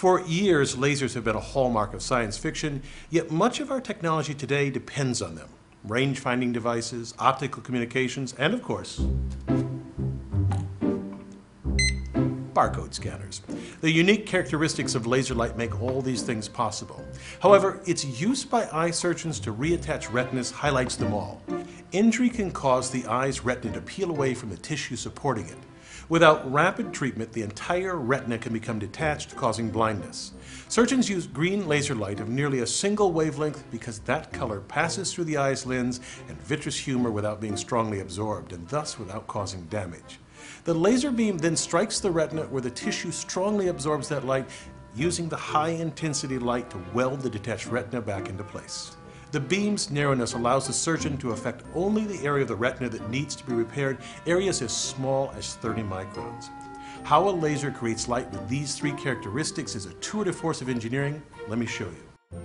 For years, lasers have been a hallmark of science fiction, yet much of our technology today depends on them. Range finding devices, optical communications, and of course, barcode scanners. The unique characteristics of laser light make all these things possible. However, its use by eye surgeons to reattach retinas highlights them all. Injury can cause the eye's retina to peel away from the tissue supporting it. Without rapid treatment, the entire retina can become detached, causing blindness. Surgeons use green laser light of nearly a single wavelength because that color passes through the eye's lens and vitreous humor without being strongly absorbed, and thus without causing damage. The laser beam then strikes the retina where the tissue strongly absorbs that light, using the high intensity light to weld the detached retina back into place. The beam's narrowness allows the surgeon to affect only the area of the retina that needs to be repaired, areas as small as 30 microns. How a laser creates light with these three characteristics is a tour de force of engineering. Let me show you.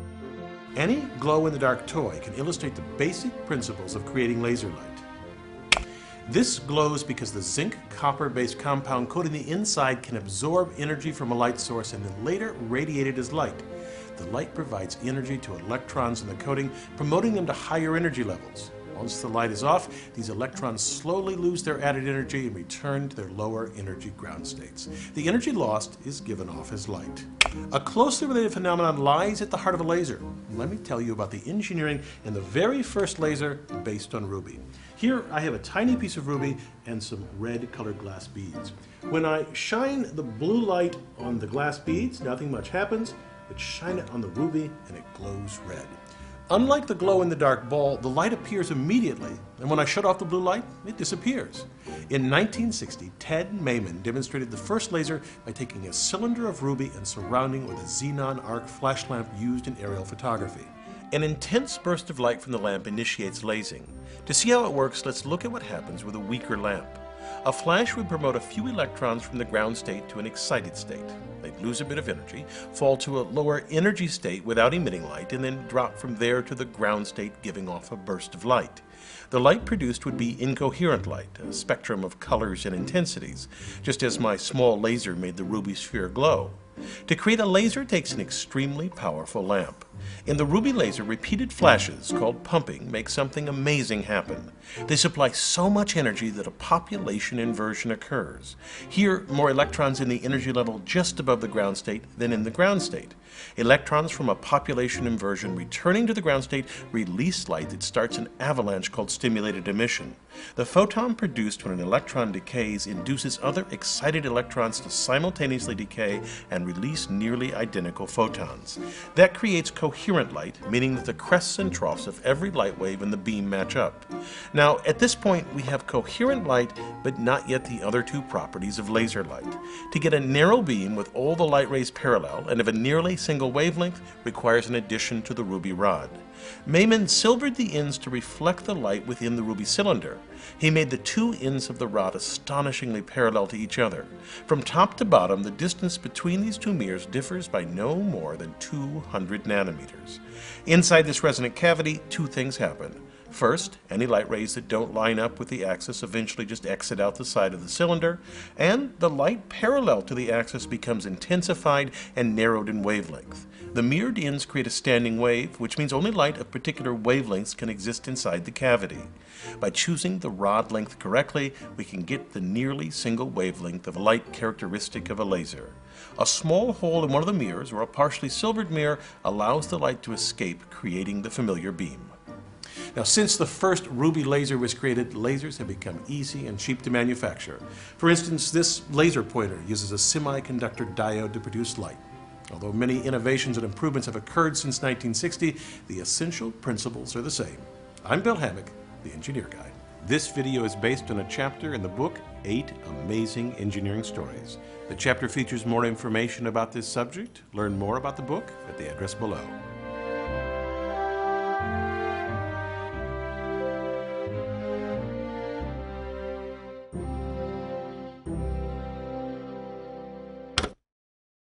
Any glow-in-the-dark toy can illustrate the basic principles of creating laser light. This glows because the zinc copper based compound coating the inside can absorb energy from a light source and then later radiate it as light. The light provides energy to electrons in the coating, promoting them to higher energy levels. Once the light is off, these electrons slowly lose their added energy and return to their lower energy ground states. The energy lost is given off as light. A closely related phenomenon lies at the heart of a laser. Let me tell you about the engineering in the very first laser based on ruby. Here I have a tiny piece of ruby and some red colored glass beads. When I shine the blue light on the glass beads, nothing much happens, but shine it on the ruby and it glows red. Unlike the glow-in-the-dark ball, the light appears immediately, and when I shut off the blue light, it disappears. In 1960, Ted Maiman demonstrated the first laser by taking a cylinder of ruby and surrounding it with a xenon arc flash lamp used in aerial photography. An intense burst of light from the lamp initiates lasing. To see how it works, let's look at what happens with a weaker lamp. A flash would promote a few electrons from the ground state to an excited state. They'd lose a bit of energy, fall to a lower energy state without emitting light, and then drop from there to the ground state, giving off a burst of light. The light produced would be incoherent light, a spectrum of colors and intensities, just as my small laser made the ruby sphere glow. To create a laser takes an extremely powerful lamp. In the ruby laser, repeated flashes, called pumping, make something amazing happen. They supply so much energy that a population inversion occurs. Here, more electrons in the energy level just above the ground state than in the ground state. Electrons from a population inversion returning to the ground state release light that starts an avalanche called stimulated emission. The photon produced when an electron decays induces other excited electrons to simultaneously decay and release nearly identical photons. That creates coherent light, meaning that the crests and troughs of every light wave in the beam match up. Now, at this point, we have coherent light, but not yet the other two properties of laser light. To get a narrow beam with all the light rays parallel and of a nearly single wavelength requires an addition to the ruby rod. Maiman silvered the ends to reflect the light within the ruby cylinder. He made the two ends of the rod astonishingly parallel to each other. From top to bottom, the distance between these two mirrors differs by no more than 200 Inside this resonant cavity, two things happen. First, any light rays that don't line up with the axis eventually just exit out the side of the cylinder, and the light parallel to the axis becomes intensified and narrowed in wavelength. The mirrored ends create a standing wave, which means only light of particular wavelengths can exist inside the cavity. By choosing the rod length correctly, we can get the nearly single wavelength of light characteristic of a laser. A small hole in one of the mirrors, or a partially silvered mirror, allows the light to escape, creating the familiar beam. Now, since the first ruby laser was created, lasers have become easy and cheap to manufacture. For instance, this laser pointer uses a semiconductor diode to produce light. Although many innovations and improvements have occurred since 1960, the essential principles are the same. I'm Bill Hammack, the Engineer Guy. This video is based on a chapter in the book, Eight Amazing Engineering Stories. The chapter features more information about this subject. Learn more about the book at the address below.